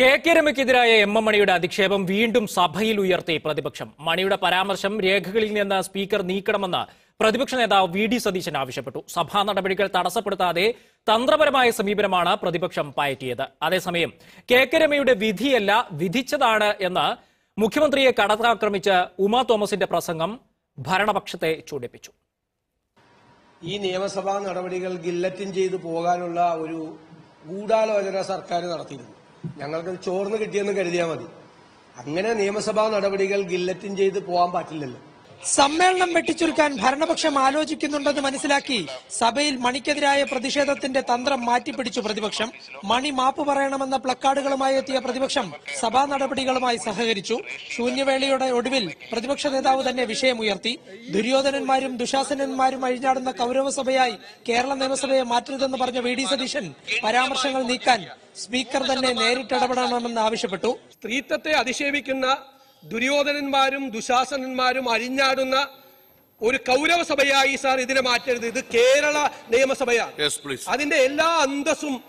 K K രമയ്ക്കെതിരായ M M മണിയുടെ അധിക്ഷേപം വീണ്ടും സഭയിൽ ഉയർത്തി പ്രതിപക്ഷം. മണിയുടെ പരാമർശം രേഖകളിൽ നിന്ന് സ്പീക്കർ നീക്കണമെന്ന് പ്രതിപക്ഷ നേതാവ് വി ഡി സതീശൻ ആവശ്യപ്പെട്ടു. സഭാ നടപടികൾ തടസ്സപ്പെടുത്താതെ തന്ത്രപരമായ സമീപനമാണ് പ്രതിപക്ഷം പയറ്റിയത്. അതേസമയം കെ കെ രമയുടെ വിധിയല്ല വിധിച്ചതാണ് എന്ന് മുഖ്യമന്ത്രിയെ കടത്താക്രമിച്ച് ഉമാ തോമസിന്റെ പ്രസംഗം ഭരണപക്ഷത്തെ ചൂടിപ്പിച്ചു. ഈ നിയമസഭാ നടപടികൾ ഗില്ലറ്റിൻ ചെയ്തു പോകാനുള്ള ഒരു ഗൂഢാലോചന സർക്കാർ നടത്തിയിരുന്നു. ഞങ്ങൾക്ക് ചോർന്ന് കിട്ടിയെന്ന് കരുതിയാൽ മതി. അങ്ങനെ നിയമസഭാ നടപടികൾ ഗില്ലറ്റിൻ ചെയ്ത് പോകാൻ പറ്റില്ലല്ലോ. സമ്മേളനം വെട്ടിച്ചുരുക്കാൻ ഭരണപക്ഷം ആലോചിക്കുന്നുണ്ടെന്ന് മനസ്സിലാക്കി സഭയിൽ മണിക്കെതിരായ പ്രതിഷേധത്തിന്റെ തന്ത്രം മാറ്റിപ്പിടിച്ചു പ്രതിപക്ഷം. മണി മാപ്പ് പറയണമെന്ന പ്ലക്കാർഡുകളുമായി എത്തിയ പ്രതിപക്ഷം സഭാ നടപടികളുമായി സഹകരിച്ചു. ശൂന്യവേളയുടെ ഒടുവിൽ പ്രതിപക്ഷ നേതാവ് തന്നെ വിഷയമുയർത്തി. ദുര്യോധനന്മാരും ദുശാസനന്മാരും അഴിഞ്ഞാടുന്ന കൗരവസഭയായി കേരള നിയമസഭയെ മാറ്റരുതെന്ന് പറഞ്ഞ വി ഡി സതീശൻ പരാമർശങ്ങൾ നീക്കാൻ സ്പീക്കർ തന്നെ നേരിട്ടിടപെടണമെന്ന് ആവശ്യപ്പെട്ടു. സ്ത്രീത്വത്തെ അധിക്ഷേപിക്കുന്ന ദുര്യോധനന്മാരും ദുശാസനന്മാരും അരിഞ്ഞാടുന്ന ഒരു കൗരവ സഭയായി സാർ ഇതിനെ മാറ്റരുത് ഇത് കേരള നിയമസഭയാണ്. അതിന്റെ എല്ലാ അന്തസ്സും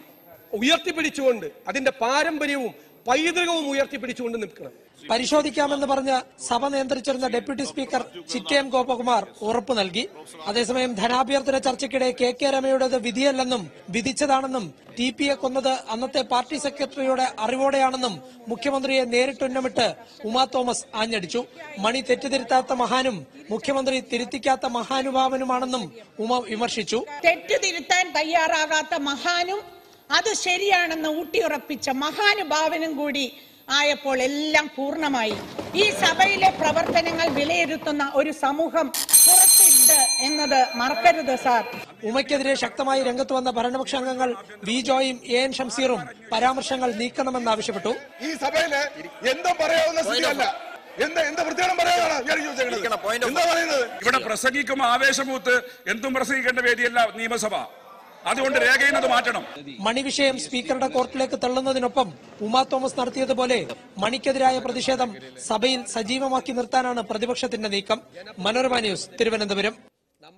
ഉയർത്തിപ്പിടിച്ചുകൊണ്ട് അതിന്റെ പാരമ്പര്യവും പൈതൃകവും ഉയർത്തിപ്പിടിച്ചുകൊണ്ട് നിൽക്കണം. പരിശോധിക്കാമെന്ന് പറഞ്ഞ് സഭ നിയന്ത്രിച്ചിരുന്ന ഡെപ്യൂട്ടി സ്പീക്കർ ചിറ്റയം ഗോപകുമാർ ഉറപ്പു നൽകി. അതേസമയം ധനാഭ്യർത്ഥന ചർച്ചയ്ക്കിടെ കെ കെ രമയുടേത് വിധിയല്ലെന്നും വിധിച്ചതാണെന്നും ടി പി എ കൊന്നത് അന്നത്തെ പാർട്ടി സെക്രട്ടറിയുടെ അറിവോടെയാണെന്നും മുഖ്യമന്ത്രിയെ നേരിട്ടുന്നമിട്ട് ഉമാ തോമസ് ആഞ്ഞടിച്ചു. മണി തെറ്റുതിരുത്താത്ത മഹാനും മുഖ്യമന്ത്രി തിരുത്തിക്കാത്ത മഹാനുഭാവനുമാണെന്നും ഉമ വിമർശിച്ചു. തെറ്റുതിരുത്താൻ തയ്യാറാകാത്ത മഹാനും അത് ശരിയാണെന്ന് ഊട്ടിയുറപ്പിച്ച മഹാനുഭാവനും കൂടി ആയപ്പോൾ എല്ലാം പൂർണമായി. ഈ സഭയിലെ പ്രവർത്തനങ്ങൾ വിലയിരുത്തുന്ന ഒരു സമൂഹം പുറത്തുണ്ട് എന്നത് മറക്കരുത് സാർ. ഉമയ്ക്കെതിരെ ശക്തമായി രംഗത്ത് വന്ന ഭരണപക്ഷ അംഗങ്ങൾ വി ജോയും എ എൻ ഷംസീറും പരാമർശങ്ങൾ നീക്കണമെന്ന് ആവശ്യപ്പെട്ടു. ഈ സഭയിൽ എന്തും പറയാവുന്ന സ്ഥിതിയല്ല. ഇവിടെ പ്രസംഗിക്കും ആവേശമൂത്ത് എന്തും പ്രസംഗിക്കേണ്ട വേദിയല്ല നിയമസഭ. അതുകൊണ്ട് രേഖയുന്നത് മാറ്റണം. മണി വിഷയം സ്പീക്കറുടെ കോർട്ടിലേക്ക് തള്ളുന്നതിനൊപ്പം ഉമാ തോമസ് നടത്തിയതുപോലെ മണിക്കെതിരായ പ്രതിഷേധം സഭയിൽ സജീവമാക്കി നിർത്താനാണ് പ്രതിപക്ഷത്തിന്റെ നീക്കം. മനോരമ ന്യൂസ് തിരുവനന്തപുരം.